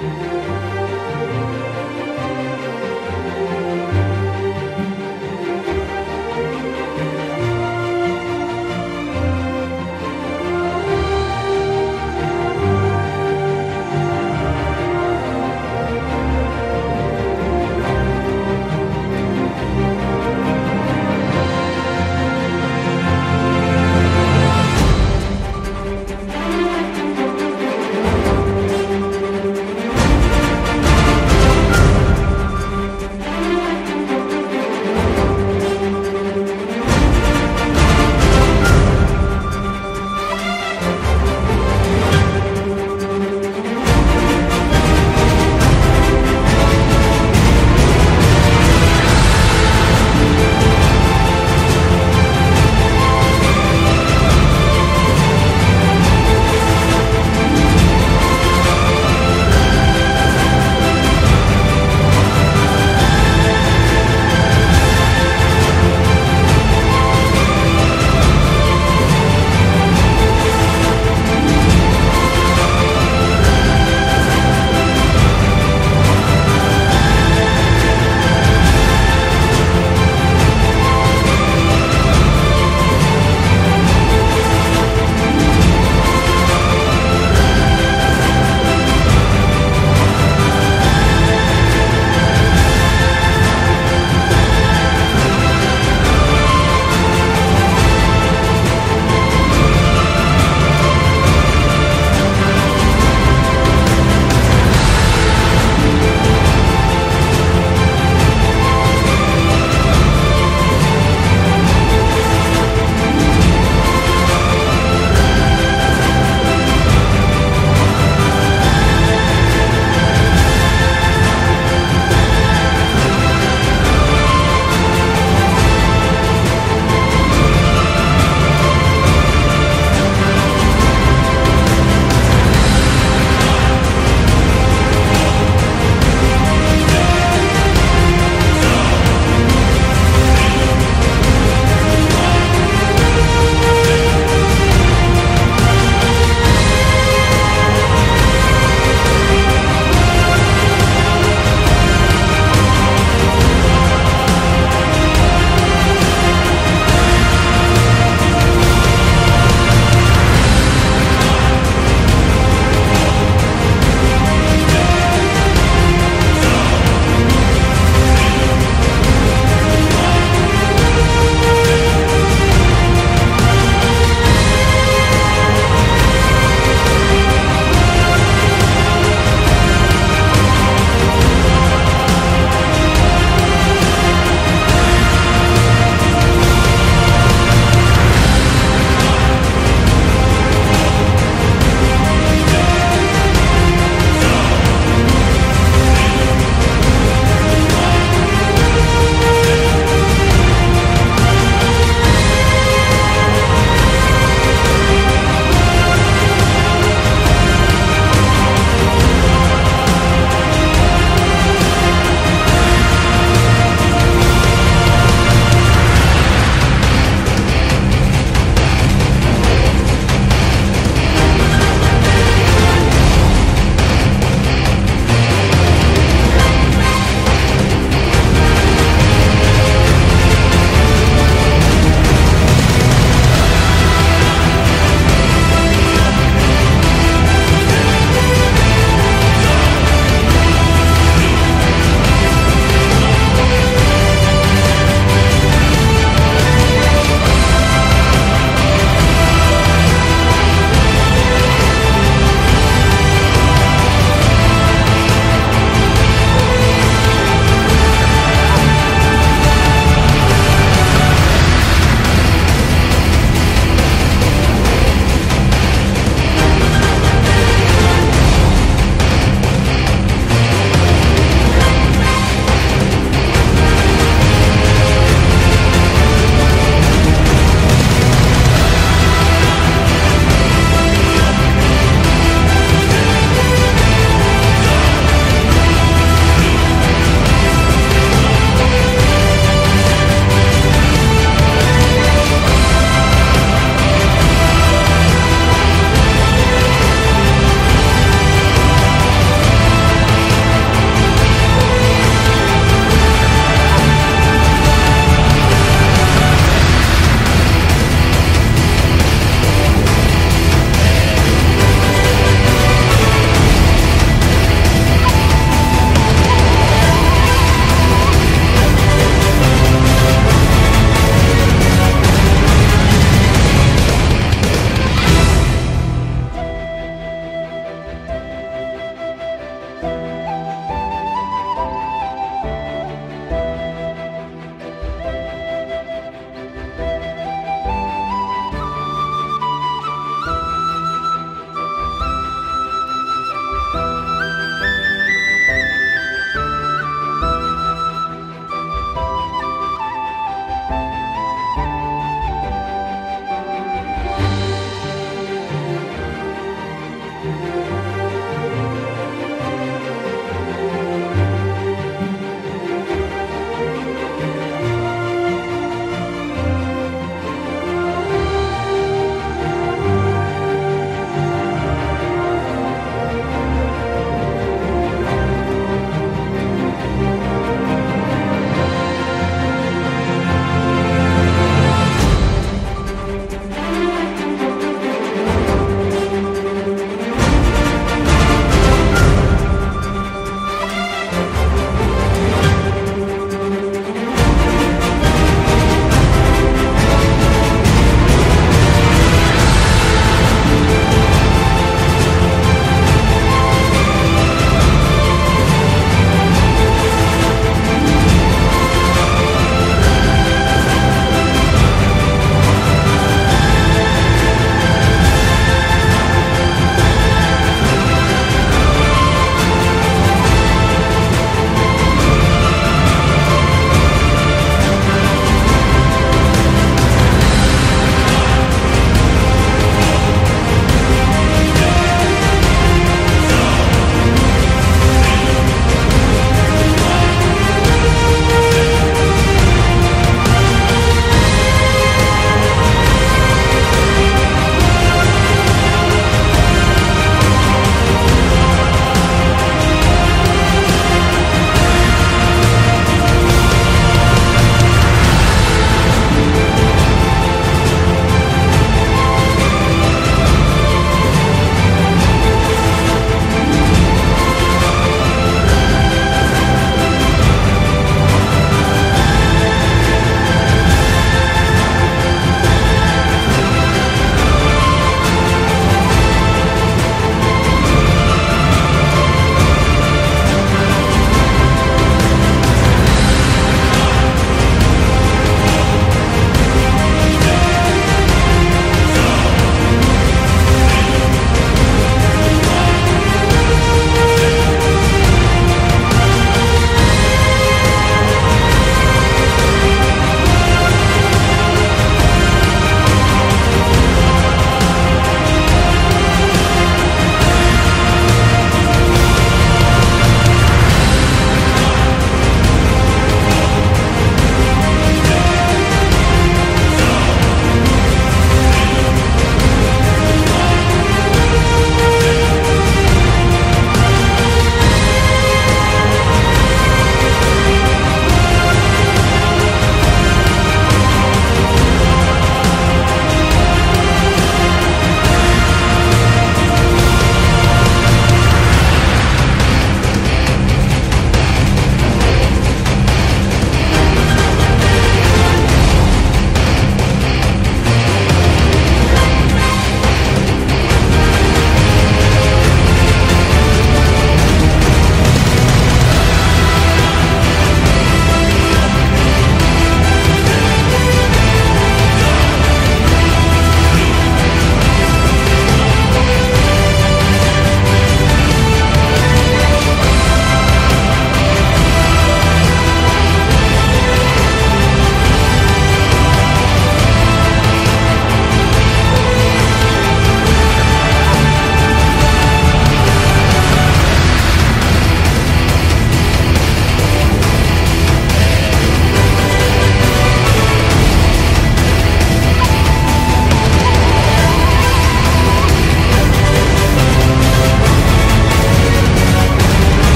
Música